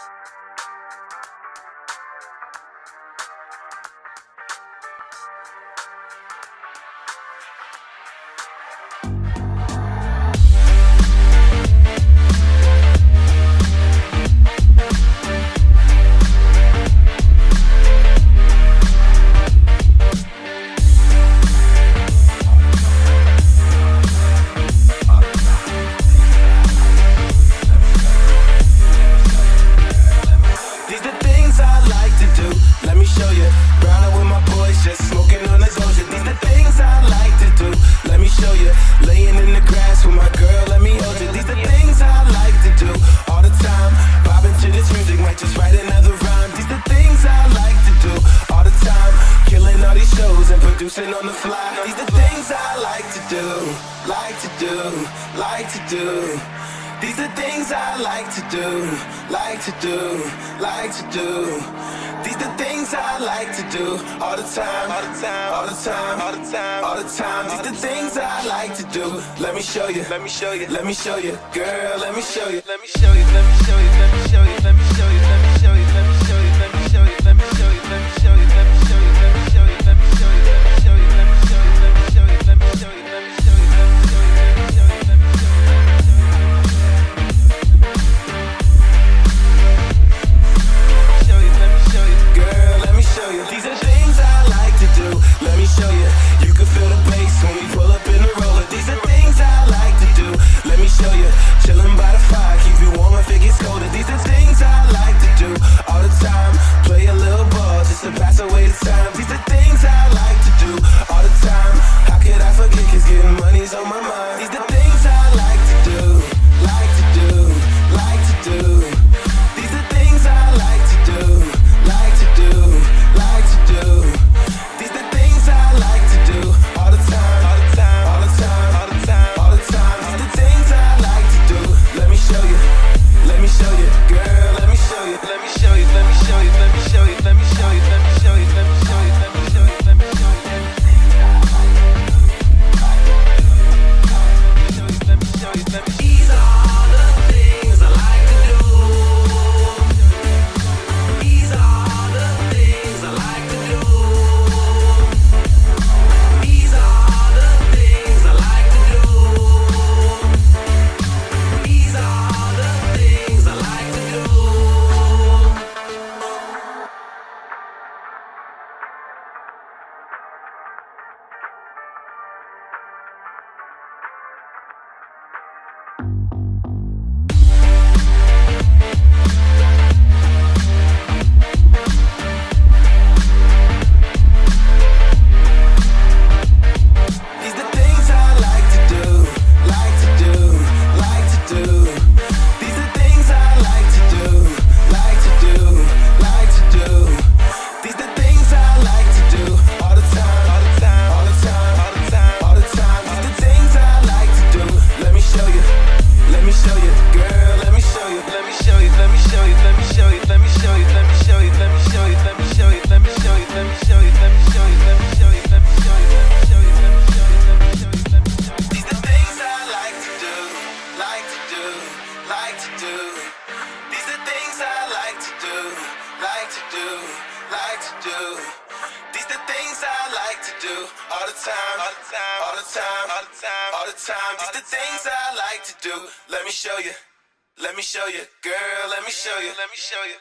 Thank you. do, like to do, like to do. These are things I like to do, like to do, like to do. These are things I like to do all the time, all the time, all the time, all the time, all the time. These the things I like to do. Let me show you, let me show you, let me show you, girl. Let me show you, let me show you, let me show you, let me show you, let me show you. sometimes. He's the like to do. These are things I like to do, like to do, like to do. These the things I like to do all the time, all the time, all the time, all the time, all the time. These the things I like to do. Let me show you. Let me show you, girl. Let me show you. Let me show you.